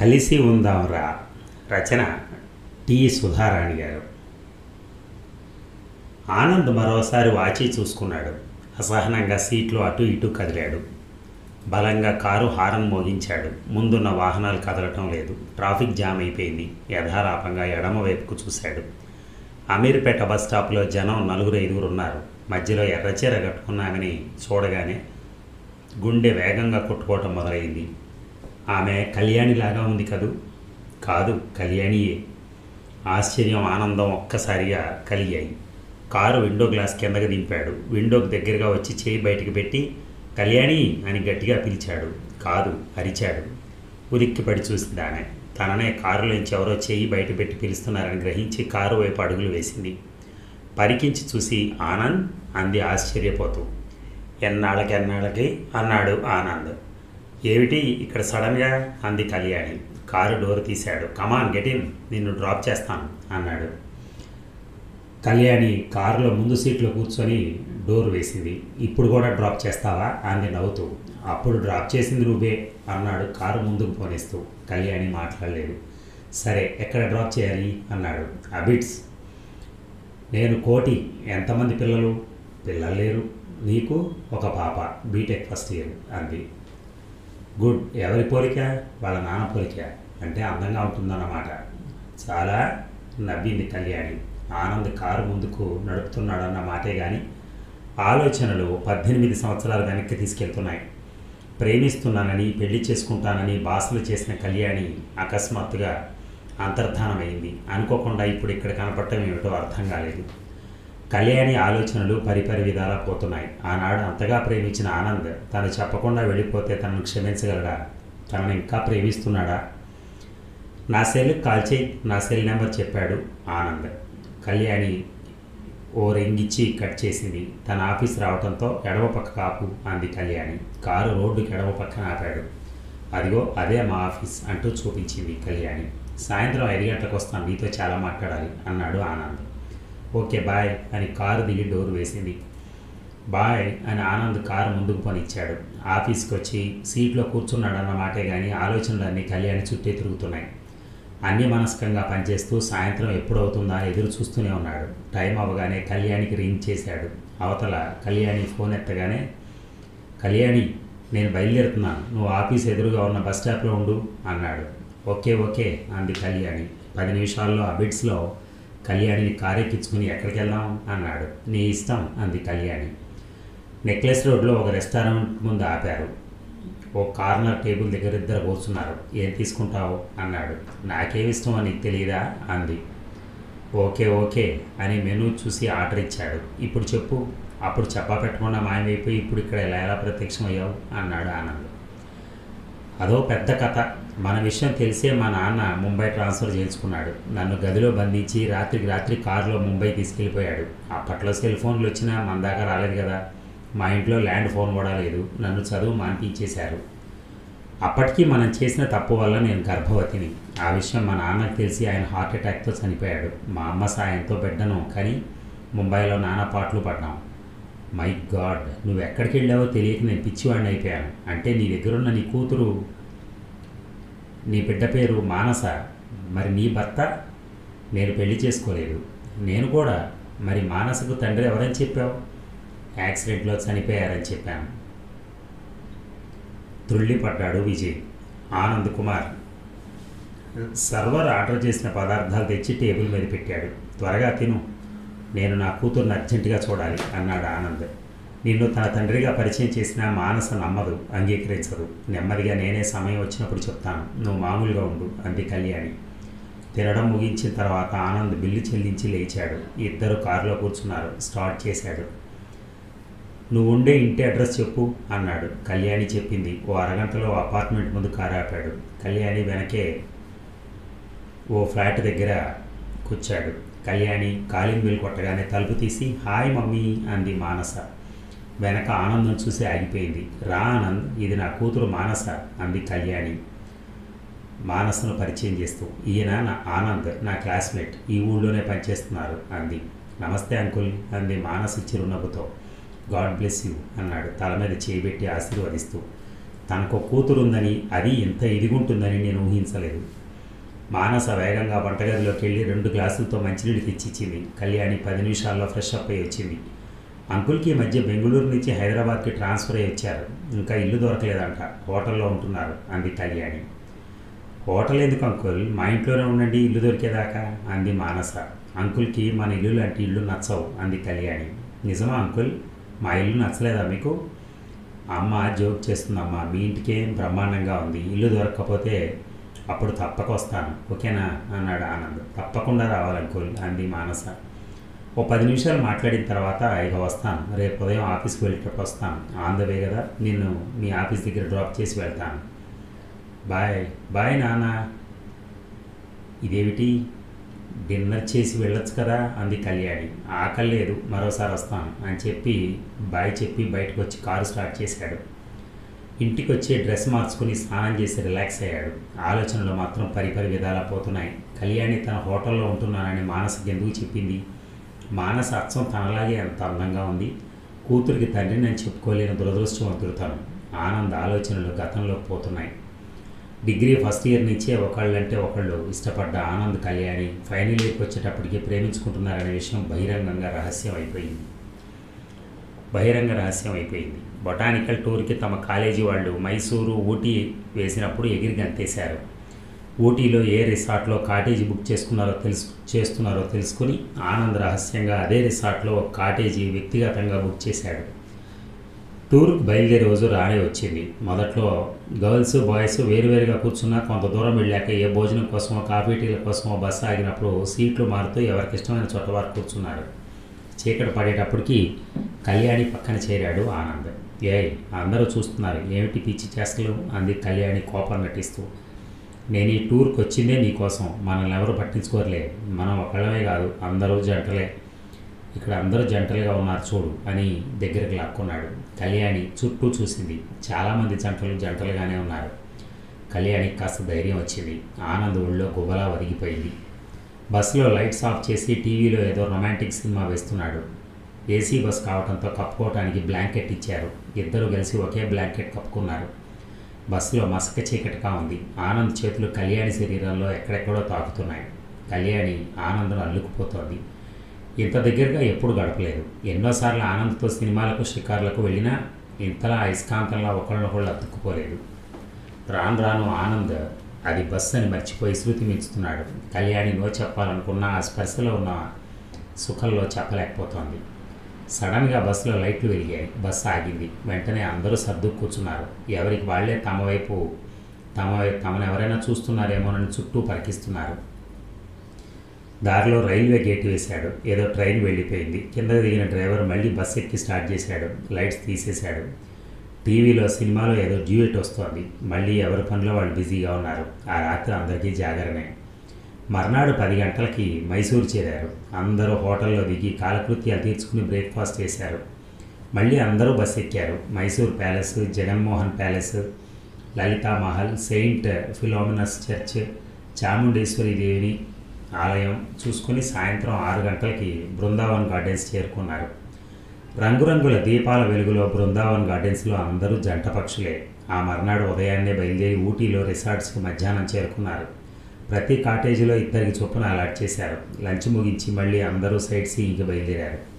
కలిసి ఉందాంరా రచన టి సుధారాణి గారు. ఆనంద్ మరోసారి వాచి చూసుకున్నాడు. అసహనంగా సీట్లో అటు ఇటు కదిలాడు. బలంగా కారు హారం మోగించాడు. ముందున్న వాహనాలు కదలటం లేదు. ట్రాఫిక్ జామ్ అయిపోయింది. యథారాపంగా ఎడమవైపుకు చూశాడు. అమీర్పేట బస్ స్టాప్లో జనం నలుగురు ఐదుగురు ఉన్నారు. మధ్యలో ఎర్రచీర కట్టుకున్నామని చూడగానే గుండె వేగంగా కొట్టుకోవటం మొదలైంది. ఆమె కళ్యాణిలాగా ఉంది కదూ? కాదు కళ్యాణియే. ఆశ్చర్యం ఆనందం ఒక్కసారిగా కలిగాయి. కారు విండో గ్లాస్ కిందకి దింపాడు. విండోకి దగ్గరగా వచ్చి చేయి బయటికి పెట్టి కళ్యాణి అని గట్టిగా పిలిచాడు. కాదు అరిచాడు. ఉలిక్కిపడి చూసింది ఆమె తననే కారులోంచి ఎవరో చేయి బయట పెట్టి పిలుస్తున్నారని గ్రహించి కారు వైపు అడుగులు వేసింది. పరికించి చూసి ఆనంద్? అంది ఆశ్చర్యపోతూ. ఎన్నాళ్ళకి ఎన్నాళ్ళకి అన్నాడు ఆనంద్. ఏమిటి ఇక్కడ సడన్గా? అంది కళ్యాణి. కారు డోర్ తీశాడు. కమాన్ గెటిన్ నిన్ను డ్రాప్ చేస్తాను అన్నాడు. కళ్యాణి కారులో ముందు సీట్లో కూర్చొని డోర్ వేసింది. ఇప్పుడు కూడా డ్రాప్ చేస్తావా? అంది నవ్వుతూ. అప్పుడు డ్రాప్ చేసింది నువ్వే అన్నాడు కారు ముందుకు పోనిస్తూ. కళ్యాణి మాట్లాడలేదు. సరే ఎక్కడ డ్రాప్ చేయాలి? అన్నాడు. అబిట్స్ నేను కోటి. ఎంతమంది పిల్లలు? పిల్లలు లేరు. నీకు ఒక పాప. బీటెక్ ఫస్ట్ ఇయర్ అంది. గుడ్. ఎవరి పోలిక? వాళ్ళ నాన్న పోలిక. అంటే అందంగా ఉంటుందన్నమాట. చాలా నవ్వింది కళ్యాణి. ఆనంద్ కారు ముందుకు నడుపుతున్నాడన్న మాటే కానీ ఆలోచనలు పద్దెనిమిది సంవత్సరాల వెనక్కి తీసుకెళ్తున్నాయి. ప్రేమిస్తున్నానని పెళ్ళి చేసుకుంటానని బాసలు చేసిన కళ్యాణి అకస్మాత్తుగా అంతర్ధానమైంది. అనుకోకుండా ఇప్పుడు ఇక్కడ కనపడటం ఏమిటో అర్థం కాలేదు. కళ్యాణి ఆలోచనలు పరిపరి విధాలా పోతున్నాయి. ఆనాడు అంతగా ప్రేమించిన ఆనంద్ తను చెప్పకుండా వెళ్ళిపోతే తనను క్షమించగలడా? తనను ఇంకా ప్రేమిస్తున్నాడా? నా సెల్ కాల్ చేయి నా సెల్ నెంబర్ చెప్పాడు ఆనంద్. కళ్యాణి ఓ రెంగిచ్చి కట్ చేసింది. తన ఆఫీస్ రావడంతో ఎడమ పక్క కాపు అంది కళ్యాణి. కారు రోడ్డుకి ఎడమ పక్కన ఆపాడు. అదిగో అదే మా ఆఫీస్ అంటూ చూపించింది కళ్యాణి. సాయంత్రం ఐదు గంటలకు వస్తాను నీతో చాలా మాట్లాడాలి అన్నాడు ఆనంద్. ఓకే బాయ్ అని కారు దిగి డోర్ వేసింది. బాయ్ అని ఆనంద్ కారు ముందుకు పనిచ్చాడు. ఆఫీస్కి వచ్చి సీట్లో కూర్చున్నాడన్న మాటే కానీ ఆలోచనలన్నీ కళ్యాణి చుట్టే తిరుగుతున్నాయి. అన్ని మనస్కంగా పనిచేస్తూ సాయంత్రం ఎప్పుడవుతుందా ఎదురు చూస్తూనే ఉన్నాడు. టైం అవ్వగానే కళ్యాణికి రింగ్ చేశాడు. అవతల కళ్యాణి ఫోన్ ఎత్తగానే కళ్యాణి నేను బయలుదేరుతున్నాను. నువ్వు ఆఫీస్ ఎదురుగా ఉన్న బస్ స్టాప్లో ఉండు అన్నాడు. ఓకే ఓకే అంది కళ్యాణి. పది నిమిషాల్లో అబిడ్స్లో కళ్యాణిని కారెక్కించుకుని ఎక్కడికి వెళ్దాం అన్నాడు. నీ ఇష్టం అంది కళ్యాణి. నెక్లెస్ రోడ్లో ఒక రెస్టారెంట్ ముందు ఆపారు. ఓ కార్నర్ టేబుల్ దగ్గర ఇద్దరు కూర్చున్నారు. ఏం తీసుకుంటావు? అన్నాడు. నాకేమిష్టమో నీకు తెలియదా అంది. ఓకే ఓకే అని మెనూ చూసి ఆర్డర్ ఇచ్చాడు. ఇప్పుడు చెప్పు. అప్పుడు చెప్పా పెట్టకుండా మాయమైపోయి ఇప్పుడు ఇక్కడ ఎలా ఎలా ప్రత్యక్షమయ్యావు అన్నాడు ఆనంద్. అదో పెద్ద కథ. మన విషయం తెలిసే మా నాన్న ముంబై ట్రాన్స్ఫర్ చేయించుకున్నాడు. నన్ను గదిలో బంధించి రాత్రికి రాత్రి కారులో ముంబై తీసుకెళ్ళిపోయాడు. అప్పట్లో సెల్ ఫోన్లు వచ్చినా మన దాకా రాలేదు కదా. మా ఇంట్లో ల్యాండ్ ఫోన్ కూడా లేదు. నన్ను చదువు మాన్పించేశారు. అప్పటికీ మనం చేసిన తప్పు వల్ల నేను గర్భవతిని. ఆ విషయం మా నాన్నకు తెలిసి ఆయన హార్ట్ అటాక్తో చనిపోయాడు. మా అమ్మ సాయంతో బిడ్డను కానీ ముంబైలో నానా పాటలు పడ్డాం మై గాడ్ నువ్వు ఎక్కడికి వెళ్ళావో తెలియక నేను పిచ్చివాడిని అయిపోయాను. అంటే నీ దగ్గరున్న నీ కూతురు నీ బిడ్డ పేరు మానస. మరి నీ భర్త? నేను పెళ్ళి చేసుకోలేదు. నేను కూడా. మరి మానసకు తండ్రి ఎవరని చెప్పావు? యాక్సిడెంట్లో చనిపోయారని చెప్పాను. త్రుళ్ళిపడ్డాడు విజయ్. ఆనంద్ కుమార్. సర్వర్ ఆర్డర్ చేసిన పదార్థాలు తెచ్చి టేబుల్ మీద పెట్టాడు. త్వరగా తిను. నేను నా కూతుర్ని అర్జెంటుగా చూడాలి అన్నాడు ఆనంద్. నిన్ను తన తండ్రిగా పరిచయం చేసిన మానస నమ్మదు అంగీకరించదు. నెమ్మదిగా నేనే సమయం వచ్చినప్పుడు చెప్తాను. నువ్వు మామూలుగా ఉండు అంది కళ్యాణి. తినడం ముగించిన తర్వాత ఆనంద్ బిల్లు చెల్లించి లేచాడు. ఇద్దరు కారులో కూర్చున్నారు. స్టార్ట్ చేశాడు. నువ్వు ఉండే ఇంటి అడ్రస్ చెప్పు అన్నాడు. కళ్యాణి చెప్పింది. ఓ అరగంటలో అపార్ట్మెంట్ ముందు కారు ఆపాడు. కళ్యాణి వెనకే ఓ ఫ్లాట్ దగ్గర కూర్చాడు. కళ్యాణి కాలింగ్ బిల్ కొట్టగానే తలుపు తీసి హాయ్ మమ్మీ అంది మానస. వెనక ఆనందం చూసి ఆగిపోయింది. రా ఆనంద్ ఇది నా కూతురు మానస అంది కళ్యాణి. మానసను పరిచయం చేస్తూ ఈయన నా ఆనంద్ నా క్లాస్మేట్ ఈ ఊళ్ళోనే పనిచేస్తున్నారు అంది. నమస్తే అంకుల్ అంది మానస చిరునవ్వుతో. గాడ్ బ్లెస్ యూ అన్నాడు. తల మీద చేయబెట్టి ఆశీర్వదిస్తూ తనకు కూతురుందని అది ఇంత ఇదిగుంటుందని నేను ఊహించలేదు. మానస వేగంగా వంటగదిలోకి వెళ్ళి రెండు గ్లాసులతో మంచినీళ్ళు తెచ్చిచ్చింది. కళ్యాణి పది నిమిషాల్లో ఫ్రెష్ అప్ అయి వచ్చింది. అంకుల్కి మధ్య బెంగళూరు నుంచి హైదరాబాద్కి ట్రాన్స్ఫర్ అయ్యి వచ్చారు. ఇంకా ఇల్లు దొరకలేదంట. హోటల్లో ఉంటున్నారు అంది కళ్యాణి. హోటల్ ఎందుకు అంకుల్? మా ఇంట్లోనే ఉండండి ఇల్లు దొరికేదాకా అంది మానస. అంకుల్కి మన ఇల్లు లాంటి ఇల్లు నచ్చవు అంది కళ్యాణి. నిజమా అంకుల్? మా ఇల్లు నచ్చలేదా మీకు? అమ్మ జోక్ చేస్తుందమ్మా మీ ఇంటికేం బ్రహ్మాండంగా ఉంది ఇల్లు దొరకకపోతే అప్పుడు తప్పక వస్తాను ఓకేనా? అన్నాడు ఆనంద్. తప్పకుండా రావాలి అంది మానస. ఓ పది నిమిషాలు మాట్లాడిన తర్వాత ఇక వస్తాను రేపు ఉదయం ఆఫీస్కి వెళ్ళేటప్పుడు వస్తాను. ఆన్ ద వే కదా నిన్ను మీ ఆఫీస్ దగ్గర డ్రాప్ చేసి వెళ్తాను. బాయ్ బాయ్ నాన్న. ఇదేమిటి? డిన్నర్ చేసి వెళ్ళొచ్చు కదా అంది కళ్యాణి. ఆకలి లేదు మరోసారి వస్తాను అని చెప్పి బాయ్ చెప్పి బయటకు వచ్చి కారు స్టార్ట్ చేశాడు. ఇంటికి వచ్చి డ్రెస్ మార్చుకుని స్నానం చేసి రిలాక్స్ అయ్యాడు. ఆలోచనలు మాత్రం పరిపరి విధాలా పోతున్నాయి. కళ్యాణి తన హోటల్లో ఉంటున్నానని మానసకి ఎందుకు చెప్పింది? మానస అచ్చం తనలాగే ఎంత అందంగా ఉంది. కూతురికి తండ్రిని అని చెప్పుకోలేని దురదృష్టవంతుడు తను. ఆనంద్ ఆలోచనలు గతంలో పోతున్నాయి. డిగ్రీ ఫస్ట్ ఇయర్ నుంచే ఒకళ్ళంటే ఒకళ్ళు ఇష్టపడ్డ ఆనంద్ కళ్యాణి ఫైనల్ ఇయర్కి వచ్చేటప్పటికి ప్రేమించుకుంటున్నారనే విషయం బహిరంగంగా రహస్యం అయిపోయింది బహిరంగ రహస్యం అయిపోయింది బొటానికల్ టూర్కి తమ కాలేజీ వాళ్ళు మైసూరు ఊటీ వేసినప్పుడు ఎగిరి గంతేశారు. ఊటీలో ఏ రిసార్ట్లో కాటేజీ బుక్ చేసుకున్నారో తెలుసు చేస్తున్నారో తెలుసుకుని ఆనంద్ రహస్యంగా అదే రిసార్ట్లో ఒక కాటేజీ వ్యక్తిగతంగా బుక్ చేశాడు. టూర్కి బయలుదేరి రోజు రానే వచ్చింది. మొదట్లో గర్ల్స్ బాయ్స్ వేరువేరుగా కూర్చున్నా కొంత దూరం వెళ్ళాక ఏ భోజనం కోసమో కాఫీ టీల కోసమో బస్సు ఆగినప్పుడు సీట్లు మారుతూ ఎవరికి ఇష్టమైన చోట వారు కూర్చున్నారు. చీకటి పడేటప్పటికి కళ్యాణి పక్కన చేరాడు ఆనంద్. ఏ అందరూ చూస్తున్నారు. ఏమిటి పిచ్చి చేష్టలు? అంది కళ్యాణి కోపం నటిస్తూ. నేను ఈ టూర్కి వచ్చిందే నీకోసం. మనల్ని ఎవరు పట్టించుకోరలే. మనం ఒకళ్ళమే కాదు అందరూ జంటలే. ఇక్కడ అందరూ జంటలుగా ఉన్నారు చూడు అని దగ్గరికి లాక్కున్నాడు. కళ్యాణి చుట్టూ చూసింది. చాలామంది జంటలు జంటలుగానే ఉన్నారు. కళ్యాణికి కాస్త ధైర్యం వచ్చింది. ఆనంద్ ఒళ్ళో గుబలా ఒదిగిపోయింది బస్సులో లైట్స్ ఆఫ్ చేసి టీవీలో ఏదో రొమాంటిక్ సినిమా వేస్తున్నాడు. ఏసీ బస్ కావడంతో కప్పుకోవటానికి బ్లాంకెట్ ఇచ్చారు. ఇద్దరు కలిసి ఒకే బ్లాంకెట్ కప్పుకున్నారు. బస్సులో మసక చీకటిగా ఉంది. ఆనంద్ చేతులు కళ్యాణి శరీరంలో ఎక్కడెక్కడో తాకుతున్నాయి. కళ్యాణి ఆనందం అల్లుకుపోతోంది. ఇంత దగ్గరగా ఎప్పుడు గడపలేదు. ఎన్నోసార్లు ఆనంద్తో సినిమాలకు షికార్లకు వెళ్ళినా ఇంతలా అయస్కాంతంలా ఒకళ్ళనొకళ్ళు అతుక్కుపోలేదు. రాను రాను ఆనంద్ అది బస్సు అని మర్చిపోయి శృతి మించుతున్నాడు కళ్యాణి నో చెప్పాలనుకున్న ఆ స్పర్శలో ఉన్న సుఖంలో చెప్పలేకపోతోంది. సడన్గా బస్సులో లైట్లు వెలిగాయి. బస్సు ఆగింది. వెంటనే అందరూ సర్దు కూర్చున్నారు. ఎవరికి వాళ్ళే తమ వైపు తమ వైపు తమను ఎవరైనా చూస్తున్నారేమోనని చుట్టూ పరికిస్తున్నారు. దారిలో రైల్వే గేట్ వేశాడు. ఏదో ట్రైన్ వెళ్ళిపోయింది. కింద దిగిన డ్రైవర్ మళ్ళీ బస్ ఎక్కి స్టార్ట్ చేశాడు. లైట్స్ తీసేశాడు. టీవీలో సినిమాలో ఏదో డ్యూయట్ వస్తోంది. మళ్ళీ ఎవరి పనిలో వాళ్ళు బిజీగా ఉన్నారు. ఆ రాత్రి అందరికీ జాగరణే మర్నాడు పది గంటలకి మైసూరు చేరారు. అందరూ హోటల్లో దిగి కాలకృత్యాలు తీర్చుకుని బ్రేక్ఫాస్ట్ చేశారు. మళ్ళీ అందరూ బస్ ఎక్కారు. Mysore palace Jaganmohan palace Lalitha Mahal Saint Philomena's Church Chamundeshwari దేవిని ఆలయం చూసుకుని సాయంత్రం ఆరు గంటలకి బృందావన్ గార్డెన్స్ చేరుకున్నారు. రంగురంగుల దీపాల వెలుగులో బృందావన్ గార్డెన్స్లో అందరూ జంట పక్షులే. ఆ మర్నాడు ఉదయాన్నే బయలుదేరి ఊటీలో రిసార్ట్స్కి మధ్యాహ్నం చేరుకున్నారు. ప్రతి కాటేజీలో ఇద్దరికి చొప్పున అలాట్ చేశారు. లంచ్ ముగించి మళ్ళీ అందరూ సైట్ సీయింగ్కి బయలుదేరారు.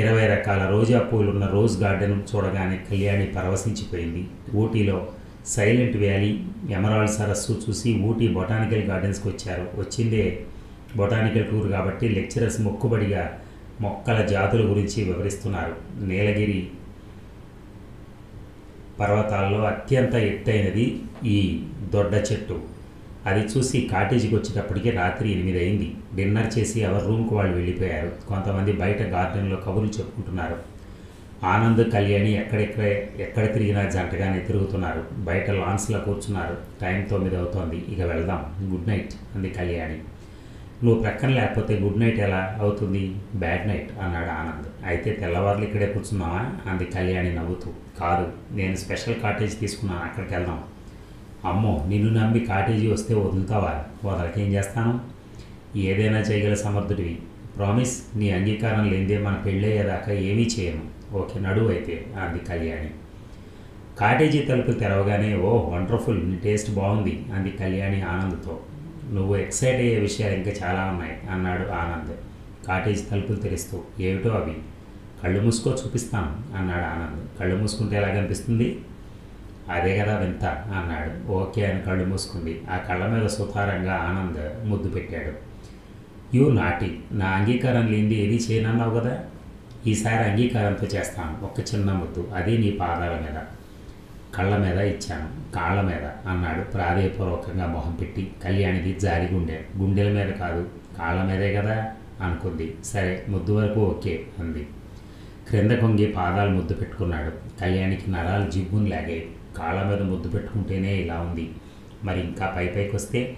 ఇరవై రకాల రోజా పూలున్న రోజ్ గార్డెన్ చూడగానే కళ్యాణి పరవశించిపోయింది. ఊటీలో సైలెంట్ వ్యాలీ ఎమరాల్డ్ సరస్సు చూసి ఊటీ బొటానికల్ గార్డెన్స్కి వచ్చారు. వచ్చిందే బొటానికల్ టూర్ కాబట్టి లెక్చరర్స్ మొక్కుబడిగా మొక్కల జాతుల గురించి వివరిస్తున్నారు. నీలగిరి పర్వతాల్లో అత్యంత ఎత్తైనది ఈ దొడ్డ చెట్టు. అది చూసి కాటేజీకి వచ్చేటప్పటికి రాత్రి ఎనిమిది అయింది డిన్నర్ చేసి ఎవరి రూమ్కి వాళ్ళు వెళ్ళిపోయారు. కొంతమంది బయట గార్డెన్లో కబుర్లు చెప్పుకుంటున్నారు. ఆనంద్ కళ్యాణి ఎక్కడెక్కడ ఎక్కడ తిరిగినా జంటగానే తిరుగుతున్నారు. బయట లాన్స్లో కూర్చున్నారు. టైం తొమ్మిది అవుతోంది. ఇక వెళ్దాం. గుడ్ నైట్ అంది కళ్యాణి. నువ్వు ప్రక్కన లేకపోతే గుడ్ నైట్ ఎలా అవుతుంది? బ్యాడ్ నైట్ అన్నాడు ఆనంద్. అయితే తెల్లవారులు ఇక్కడే కూర్చున్నావా? అంది కళ్యాణి నవ్వుతూ. కాదు నేను స్పెషల్ కాటేజ్ తీసుకున్నాను. అక్కడికి వెళ్దాం. అమ్మో నిన్ను నమ్మి కాటేజీ వస్తే వదులుతావా? వదలకేం చేస్తాను? ఏదైనా చేయగల సమర్థుడివి. ప్రామిస్ నీ అంగీకారం లేనిదే మన పెళ్ళయ్యేదాకా ఏమీ చేయను. ఓకే నడువు అయితే అంది కళ్యాణి. కాటేజీ తలుపులు తెరవగానే ఓ వండర్ఫుల్ నీ టేస్ట్ బాగుంది అంది కళ్యాణి ఆనంద్తో. నువ్వు ఎక్సైట్ అయ్యే విషయాలు ఇంకా చాలా ఉన్నాయి అన్నాడు ఆనంద్. కాటేజీ తలుపులు తెరుస్తూ ఏమిటో అవి? కళ్ళు మూసుకో చూపిస్తాను అన్నాడు ఆనంద్. కళ్ళు మూసుకుంటే ఎలా కనిపిస్తుంది? అదే కదా వింత అన్నాడు. ఓకే అని కళ్ళు మూసుకుంది. ఆ కళ్ళ మీద సుతారంగా ఆనంద్ ముద్దు పెట్టాడు. యూ నాటి నా అంగీకారం లేనిది ఏది చేయనన్నావు కదా? ఈసారి అంగీకారంతో చేస్తాను. ఒక చిన్న ముద్దు. అది నీ పాదాల మీద. కళ్ళ మీద ఇచ్చాను. కాళ్ళ మీద అన్నాడు ప్రాధేయపూర్వకంగా మొహం పెట్టి. కళ్యాణిది జారి గుండె. గుండెల మీద కాదు కాళ్ళ మీదే కదా? అనుకుంది. సరే ముద్దు వరకు ఓకే అంది. క్రింద కొంగి పాదాలు ముద్దు పెట్టుకున్నాడు. కళ్యాణికి నరాలు జిబ్బును లాగాయి. కాళ్ళ మీద ముద్దు పెట్టుకుంటేనే ఇలా ఉంది. మరి ఇంకా పై పైకి వస్తే?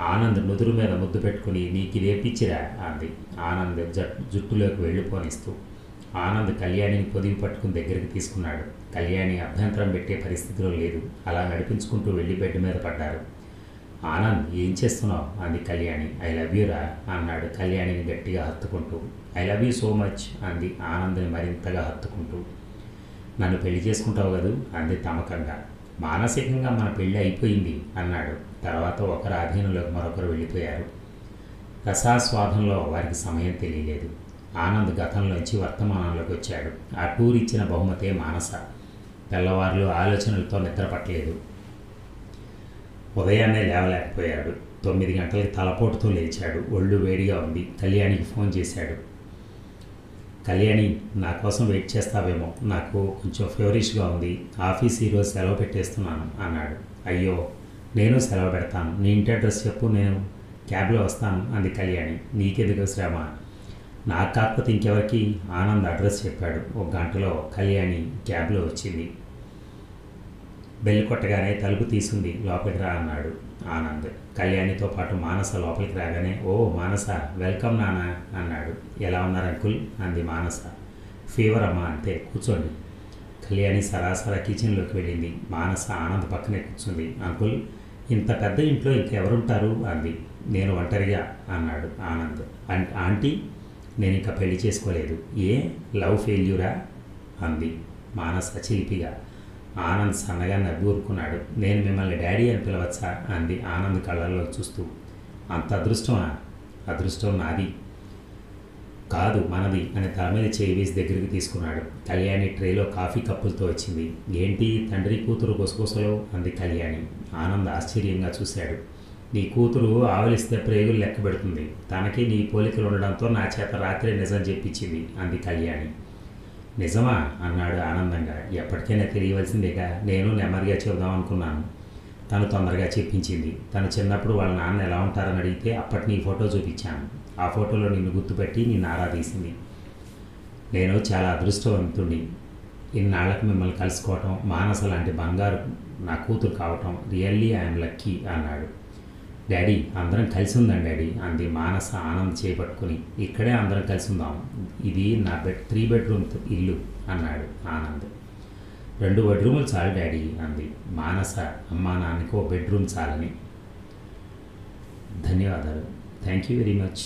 ఆనంద్ నుదురు మీద ముద్దు పెట్టుకుని నీకు ఇదే పిచ్చిరా అంది. ఆనంద్ జట్ జుట్టులోకి వెళ్ళిపోనిస్తూ. ఆనంద్ కళ్యాణిని పొదిగి పట్టుకుని దగ్గరికి తీసుకున్నాడు. కళ్యాణి అభ్యంతరం పెట్టే పరిస్థితిలో లేదు. అలా నడిపించుకుంటూ వెళ్ళి బెడ్ మీద పడ్డారు. ఆనంద్ ఏం చేస్తున్నావు? అంది కళ్యాణి. ఐ లవ్ యూ రా అన్నాడు కళ్యాణిని గట్టిగా హత్తుకుంటూ. I love you so much అంది ఆనంద్ని మరింతగా హత్తుకుంటూ. నన్ను పెళ్ళి చేసుకుంటావు కదూ? అంది తమకంగా. మానసికంగా మన పెళ్ళి అయిపోయింది అన్నాడు. తర్వాత ఒకరు అధీనంలోకి మరొకరు వెళ్ళిపోయారు. రసాస్వాదంలో వారికి సమయం తెలియలేదు. ఆనంద్ గతంలోంచి వర్తమానంలోకి వచ్చాడు. ఆ టూర్ ఇచ్చిన బహుమతే మానస. తెల్లవారులు ఆలోచనలతో నిద్రపట్టలేదు ఉదయాన్నే లేవలేకపోయాడు. తొమ్మిది గంటలకి తలపోటుతో లేచాడు. ఒళ్ళు వేడిగా ఉంది. కళ్యాణికి ఫోన్ చేశాడు. కళ్యాణి నా కోసం వెయిట్ చేస్తావేమో. నాకు కొంచెం ఫేవరిష్గా ఉంది. ఆఫీస్ ఈరోజు సెలవు పెట్టేస్తున్నాను అన్నాడు. అయ్యో నేను సెలవు పెడతాను. నీ ఇంటి అడ్రస్ చెప్పు నేను క్యాబ్లో వస్తాను అంది కళ్యాణి. నీకెందుకు శ్రమ? నాకు కాకపోతే ఇంకెవరికి? ఆనంద్ అడ్రస్ చెప్పాడు. ఒక గంటలో కళ్యాణి క్యాబ్లో వచ్చింది. బెల్లి కొట్టగానే తలుపు తీసుంది. లోపలికి రా అన్నాడు ఆనంద్. కళ్యాణితో పాటు మానస లోపలికి రాగానే ఓ మానస వెల్కమ్ నానా అన్నాడు. ఎలా ఉన్నారు అంకుల్? అంది మానస. ఫీవర్ అమ్మా అంతే కూర్చోండి. కళ్యాణి సరాసరా కిచెన్లోకి వెళ్ళింది. మానస ఆనంద్ పక్కనే కూర్చుంది. అంకుల్ ఇంత పెద్ద ఇంట్లో ఇంకెవరుంటారు? అంది. నేను ఒంటరిగా అన్నాడు ఆనంద్. "ఆం- ఆంటీ? నేను ఇంకా పెళ్ళి చేసుకోలేదు. ఏ లవ్ ఫెయిల్యూరా? అంది. మానస చిలిపిగా. ఆనంద్ సన్నగా నవ్వూరుకున్నాడు నేను మిమ్మల్ని డాడీ అని పిలవచ్చా? అంది ఆనంద్ కళ్ళల్లో చూస్తూ. అంత అదృష్టమా? అదృష్టం నాది. కాదు మనది అని తల మీద చేవీస్ దగ్గరికి తీసుకున్నాడు. కళ్యాణి ట్రేలో కాఫీ కప్పులతో వచ్చింది. ఏంటి తండ్రి కూతురు గుసగుసలో? అంది కళ్యాణి. ఆనంద్ ఆశ్చర్యంగా చూశాడు. నీ కూతురు ఆవలిస్తే ప్రేగులు లెక్క పెడుతుంది. తనకి నీ పోలికలు ఉండడంతో నా చేత రాత్రి నిజం చెప్పించింది అంది కళ్యాణి. నిజమా? అన్నాడు ఆనందంగా. ఎప్పటికైనా తెలియవలసిందేగా? నేను నెమ్మదిగా చెబుదాం అనుకున్నాను. తను తొందరగా చెప్పించింది. తను చిన్నప్పుడు వాళ్ళ నాన్న ఎలా ఉంటారని అడిగితే అప్పటి నీ ఫోటో చూపించాను. ఆ ఫోటోలో నిన్ను గుర్తుపెట్టి నిన్ను ఆరాధీసింది నేను చాలా అదృష్టవంతుడిని ఇన్నాళ్ళకు మిమ్మల్ని కలుసుకోవటం మానస లాంటి బంగారు నా కూతురు కావటం రియల్లీ ఐఎమ్ లక్కీ అన్నాడు. డాడీ అందరం కలిసి ఉందాం డాడీ అంది మానస ఆనంద్ చేపట్టుకుని. ఇక్కడే అందరం కలిసి ఉందాం. ఇది నా బెడ్ త్రీ బెడ్రూమ్ ఇల్లు అన్నాడు ఆనంద్. రెండు బెడ్రూములు చాలు డాడీ అంది మానస. అమ్మా నాన్నకి ఓ బెడ్రూమ్ చాలని. ధన్యవాదాలు. Thank you very much.